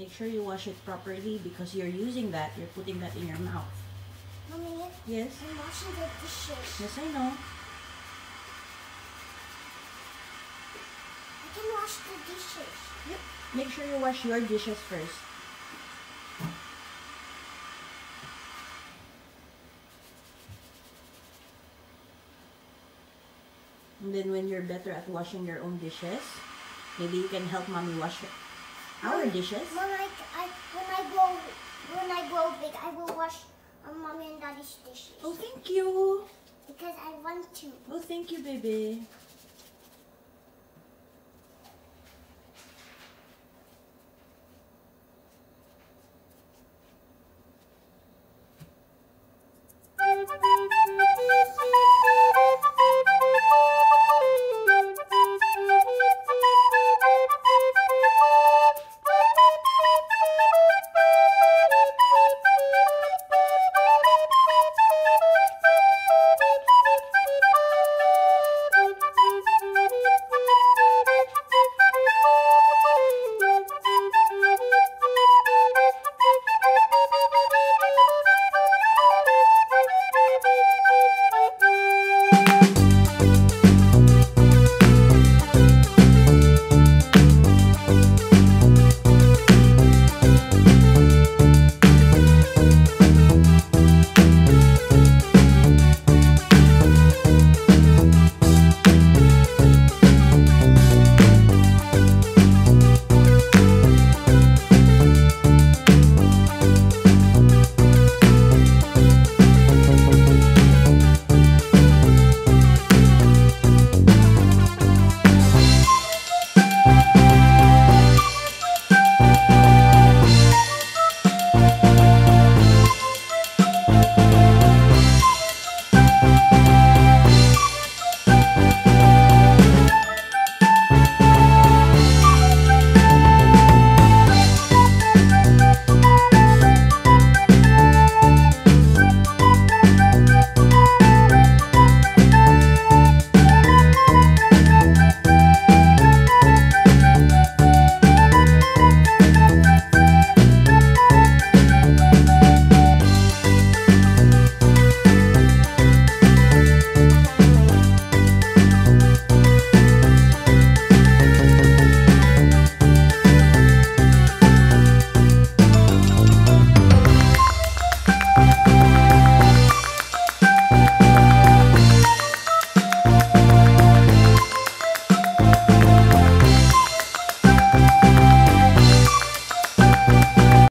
Make sure you wash it properly because you're using that, you're putting that in your mouth. Mommy, Yes? I'm washing the dishes. Yes, I know. I can wash the dishes. Yep. Make sure you wash your dishes first. And then when you're better at washing your own dishes, maybe you can help mommy wash our dishes. When I, I when I grow when I grow big, I will wash mommy and daddy's dishes Oh, thank you. because I want to. Oh, thank you, baby.